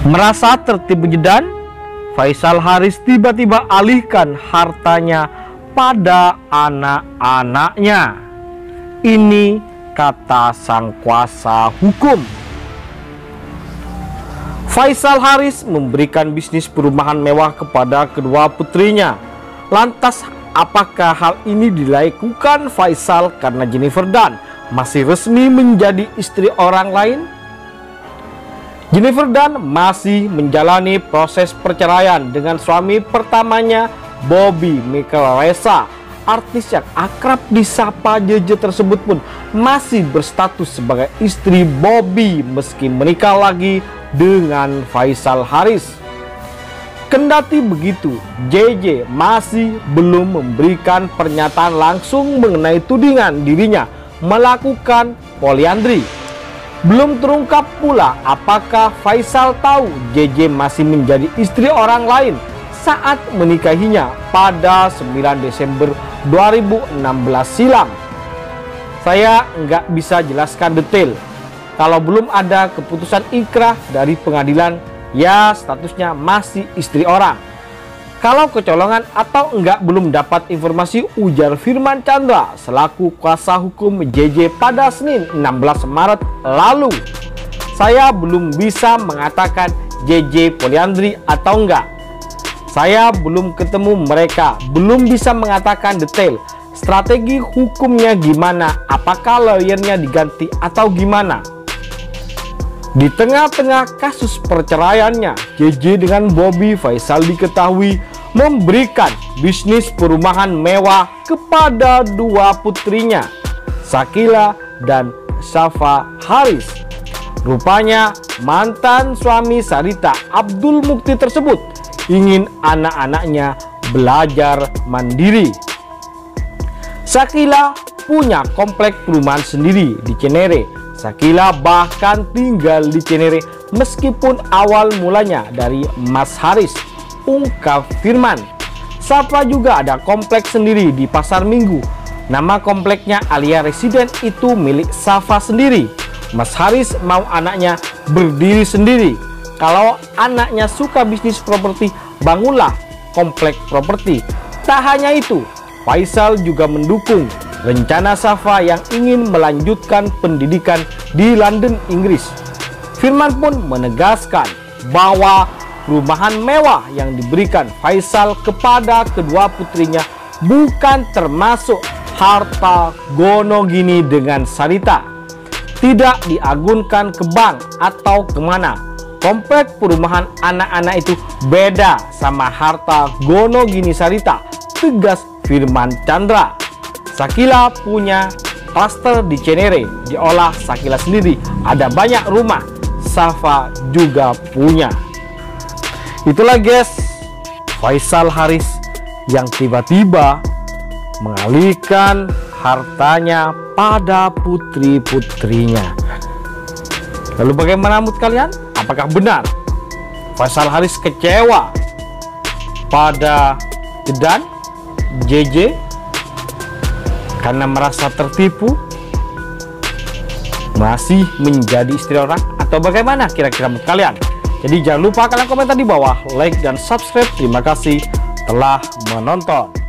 Merasa tertipu Jedan, Faisal Haris tiba-tiba alihkan hartanya pada anak-anaknya. Ini kata sang kuasa hukum. Faisal Haris memberikan bisnis perumahan mewah kepada kedua putrinya. Lantas, apakah hal ini dilakukan Faisal karena Jennifer Dan masih resmi menjadi istri orang lain? Jennifer Dunn masih menjalani proses perceraian dengan suami pertamanya Bobby Michael Reza. Artis yang akrab disapa JJ tersebut pun masih berstatus sebagai istri Bobby meski menikah lagi dengan Faisal Haris. Kendati begitu, JJ masih belum memberikan pernyataan langsung mengenai tudingan dirinya melakukan poliandri. Belum terungkap pula apakah Faisal tahu JJ masih menjadi istri orang lain saat menikahinya pada 9 Desember 2016 silam. Saya nggak bisa jelaskan detail. Kalau belum ada keputusan ikrah dari pengadilan, ya statusnya masih istri orang. Kalau kecolongan atau enggak belum dapat informasi ujar Firman Chandra selaku kuasa hukum JJ pada Senin 16 Maret lalu. Saya belum bisa mengatakan JJ poliandri atau enggak. Saya belum ketemu mereka, belum bisa mengatakan detail strategi hukumnya gimana, apakah lawyernya diganti atau gimana. Di tengah-tengah kasus perceraiannya, JJ dengan Bobby Faisal diketahui memberikan bisnis perumahan mewah kepada dua putrinya, Sakila dan Safa Haris. Rupanya mantan suami Sarita Abdul Mukti tersebut ingin anak-anaknya belajar mandiri. Sakila punya komplek perumahan sendiri di Cenere Sakila bahkan tinggal di Cenere meskipun awal mulanya dari Mas Haris, ungkap Firman. Safa juga ada kompleks sendiri di Pasar Minggu. Nama kompleknya Alia Residen itu milik Safa sendiri. Mas Haris mau anaknya berdiri sendiri. Kalau anaknya suka bisnis properti, bangunlah komplek properti. Tak hanya itu, Faisal juga mendukung rencana Safa yang ingin melanjutkan pendidikan di London, Inggris. Firman pun menegaskan bahwa perumahan mewah yang diberikan Faisal kepada kedua putrinya bukan termasuk harta gono gini dengan Sarita. Tidak diagunkan ke bank atau ke mana. Komplek perumahan anak-anak itu beda sama harta gono gini Sarita, tegas Firman Chandra. Sakila punya klaster di Cenere, diolah Sakila sendiri. Ada banyak rumah, Safa juga punya. Itulah guys, Faisal Haris yang tiba-tiba mengalihkan hartanya pada putri-putrinya. Lalu bagaimana menurut kalian? Apakah benar Faisal Haris kecewa pada Jedan, JJ, karena merasa tertipu masih menjadi istri orang atau bagaimana kira-kira menurut kalian jadi jangan lupa kalian komentar di bawah like dan subscribe. Terima kasih telah menonton